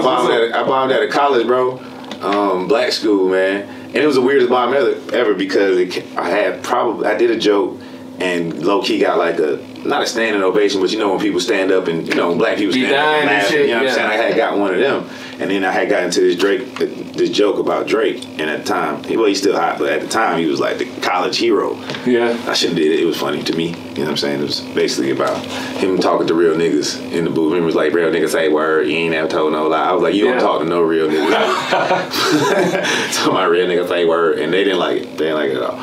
I bombed at I bombed at a college, bro. Um, black school, man, and it was the weirdest bomb ever, ever because it, I had probably I did a joke and low key got like a not a standing ovation, but you know when people stand up and you know when black people stand up and and laugh, shit, you know what yeah. I'm saying? I had got one of them, and then I had gotten to this Drake, uh, this joke about Drake, and at the time, well he's still hot, but at the time he was like the college hero. Yeah. I shouldn't did it. It was funny to me. You know what I'm saying? It was basically about him talking to real niggas in the booth. And He was like, real niggas say word, you ain't ever told no lie. I was like, you Yeah. don't talk to no real niggas. so my real niggas say word, and they didn't like it. They didn't like it at all.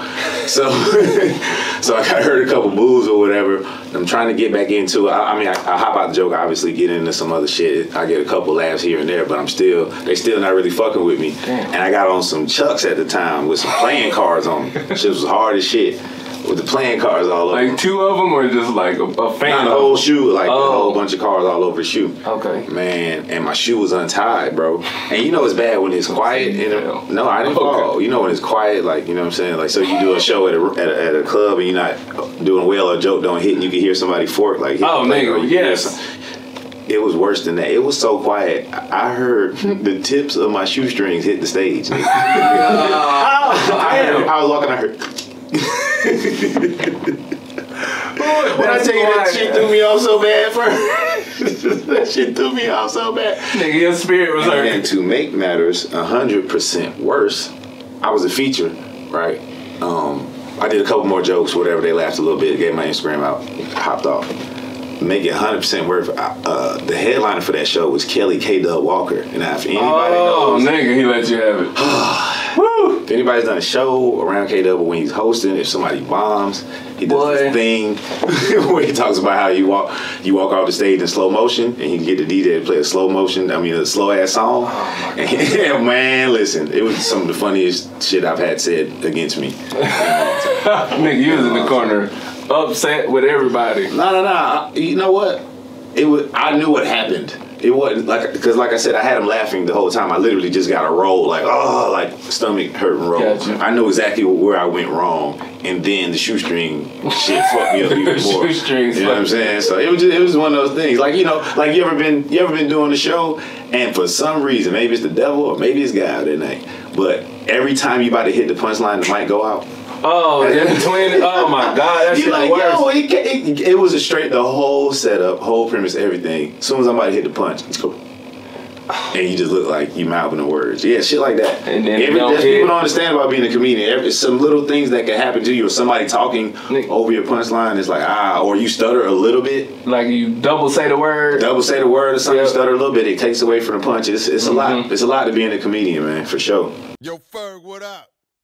So, so I got heard a couple boos or whatever. I'm trying to get back into it. I, I mean, I, I hop out the joke, obviously, get into some other shit. I get a couple laughs here and there, but I'm still, they still not really fucking with me. Damn. And I got on some chucks at the time with some playing cards on them. Shit was hard as shit with the playing cards all over. Like two of them, or just like a, a fan? Not the whole shoe, like a Oh. whole bunch of cars all over the shoe. Okay. Man, and my shoe was untied, bro. And you know it's bad when it's quiet. You know, no, I didn't Okay. fall. You know when it's quiet, like you know what I'm saying. Like so, you do a show at a, at a at a club and you're not doing well or a joke don't hit, and you can hear somebody fork like. hit Oh, nigga, or you can hear yes. It was worse than that. It was so quiet. I heard the tips of my shoestrings hit the stage. nigga. I, heard, I was walking. I heard. When I tell you that shit threw me off so bad, first. that shit threw me off so bad. Nigga, your spirit was hurt. And to make matters hundred percent worse, I was a feature, right? Um, I did a couple more jokes, whatever. They laughed a little bit, gave my Instagram out, hopped off. Make it hundred percent worse. Uh, the headliner for that show was Kelly K. Dub Walker, and if anybody Oh, knows, Oh, nigga, he let you have it. Woo! if anybody's done a show around K Double when he's hosting, if somebody bombs, he does Boy. this thing where he talks about how you walk you walk off the stage in slow motion and he can get the DJ to play a slow motion, I mean a slow ass song. Oh, and, man, listen, it was some of the funniest shit I've had said against me. nigga, you was in the corner, upset with everybody. No, no, no. You know what? It was. I knew what happened. It wasn't like because, like I said, I had him laughing the whole time. I literally just got a roll, like oh, like stomach hurt and roll. Gotcha. I know exactly where I went wrong, and then the shoestring shit fucked me up even more. Shoestrings you know what I'm saying? So it was just, it was one of those things. Like you know, like you ever been you ever been doing the show, and for some reason, maybe it's the devil or maybe it's God that night, but every time you about to hit the punchline, the mic go out. Oh, in between. Oh my god, that You shit like, the worst. yo, it, it, it was a straight, the whole setup, whole premise, everything. As soon as I'm about to hit the punch, it's cool. And you just look like you mouthing the words. Yeah, shit like that. And then Every, don't people don't understand about being a comedian. Every, some little things that can happen to you, or somebody talking Nick. over your punchline is like, ah, or you stutter a little bit, Like you double say the word. double say the word or something, Yeah. Mm-hmm. stutter a little bit, it takes away from the punch. It's, it's a lot. It's a lot to being a comedian, man, for sure. Yo, Furg, what up?